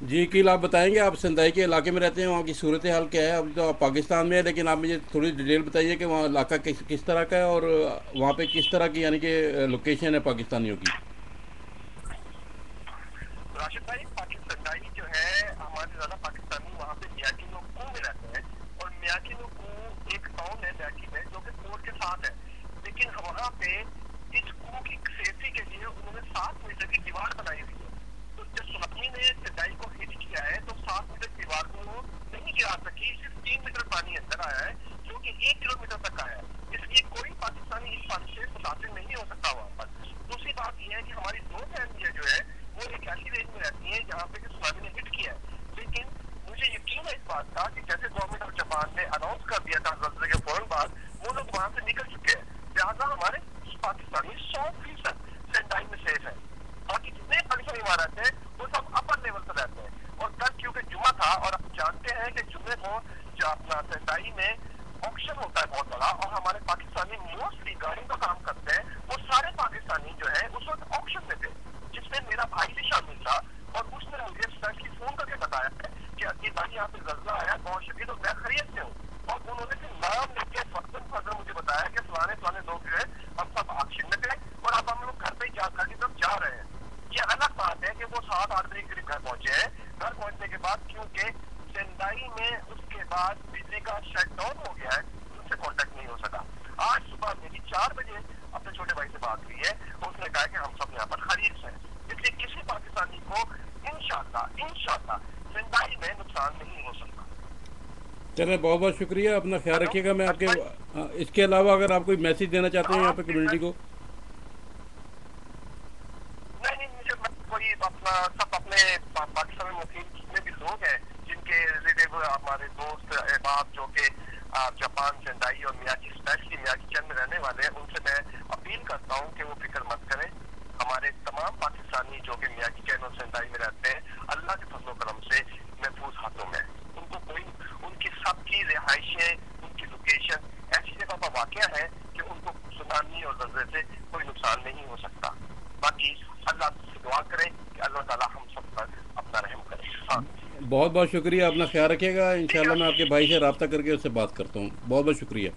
जी, की आप बताएँगे? आप संदाई के इलाके में रहते हैं, वहाँ की सूरत हाल क्या है? अब तो आप पाकिस्तान में है, लेकिन आप मुझे थोड़ी डिटेल बताइए कि वहाँ इलाका किस किस तरह का है और वहाँ पे किस तरह की, यानी कि लोकेशन है पाकिस्तानियों की? राशिद भाई, पाकिस्तानी जो है, हमारे ज़्यादा पाकिस्तानी वहाँ पे लोग कुओं में रहते हैं और मियाकी लोग कुओं एक टाउन है मियाकी में जो कि कोर्ट के साथ है लेकिन वहाँ पे इस कुओं की सेफ्टी के लिए उन्होंने सात मीटर की दीवार बनाई हुई है तो जब सुनामी ने सिंचाई को हिट किया है तो सात मीटर की दीवार को वो नहीं गिरा सकी तीन मीटर पानी अंदर आया है, जो कि एक किलोमीटर तक आया है। इसलिए कोई पाकिस्तानी इस पानी से मुतासर नहीं हो सकता वहाँ पर दूसरी बात यह है कि हमारी दो फैमिलियाँ जो है, वो एक ऐसी रेंज में रहती है जहाँ पे सुनामी ने हिट किया है। लेकिन मुझे यकीन है इस बात का कि जैसे गवर्नमेंट ऑफ़ जापान ने अनाउंस कर दिया था जल्द के फ़ौरन बाद वो लोग वहाँ से निकल चुके हैं। लिहाजा हमारे पाकिस्तानी सौ फ़ीसद सेंटाइन में सेफ़ है। बाकी जितने पाकिस्तानी रहते हैं वो सब अपर लेवल पर रहते हैं और कल क्योंकि जुमा था और आप जानते हैं कि जुमे को जो अपना सेंटाई में ऑप्शन होता है बहुत बड़ा और हमारे पाकिस्तानी मोस्टली गाड़ियों का काम करते हैं वो सारे पाकिस्तानी जो है उस वक्त ऑप्शन में थे जिसमें मेरा भाई भी शामिल था और उसने मुझे स्पेशली फ़ोन करके बताया है कि अभी भाई यहाँ पे जल्दा आया बहुत शदीद और मैं खरीद से हूँ और उन्होंने फिर नाम लेके फर्दन फर्दन मुझे बताया कि फलाने फलाने लोग जो है हम सब ऑप्शन में थे और अब हम लोग घर पे जा घर की तरफ़ जा रहे हैं ये अलग बात है कि वो सात आठ बजे करीब घर पहुँचे हैं घर पहुँचने के बाद क्योंकि चेन्नई में उसके बाद बिजली का शट डाउन हो गया है उनसे कॉन्टेक्ट नहीं हो सका। आज सुबह मेरी चार बजे अपने छोटे भाई से बात हुई है उसने कहा कि हम सब यहाँ पर खरीद हैं। इसलिए किसी पाकिस्तानी को इनशाला इनशाला ज़िंदगी में नुकसान नहीं हो सकता। चले बहुत बहुत शुक्रिया। अपना ख्याल रखिएगा मैं आपके इसके अलावा अगर आप कोई मैसेज देना चाहते हैं यहाँ पे कम्युनिटी को नहीं नहीं मुझे कोई अपना, सब अपने पाकिस्तान मुस्लिम जितने भी लोग हैं, जिनके रिलेटिव हमारे दोस्त अहबाब जो कि जापान चंदाई और मियाजी स्पेशली मियाजी चंद में रहने वाले हैं, उनसे मैं अपील करता हूँ कि वो फ़िक्र मत करें। हमारे तमाम पाकिस्तानी जो कि मियाँ की चैन और चंदाई में रहते हैं, अल्लाह के फजलो करम से महफूज हाथों में। उनको कोई, उनकी सबकी रिहाइशें उनकी लोकेशन ऐसी जगह पर वाक़ है कि उनको सुनामी और जल्जे से कोई नुकसान नहीं हो सकता। बाकी अल्लाह से दुआ करें कि अल्लाह ताला हम सब पर अपना रहम करे हाँ बहुत बहुत शुक्रिया, अपना ख्याल रखिएगा। इंशाल्लाह मैं आपके भाई से रबता करके उससे बात करता हूँ। बहुत बहुत शुक्रिया।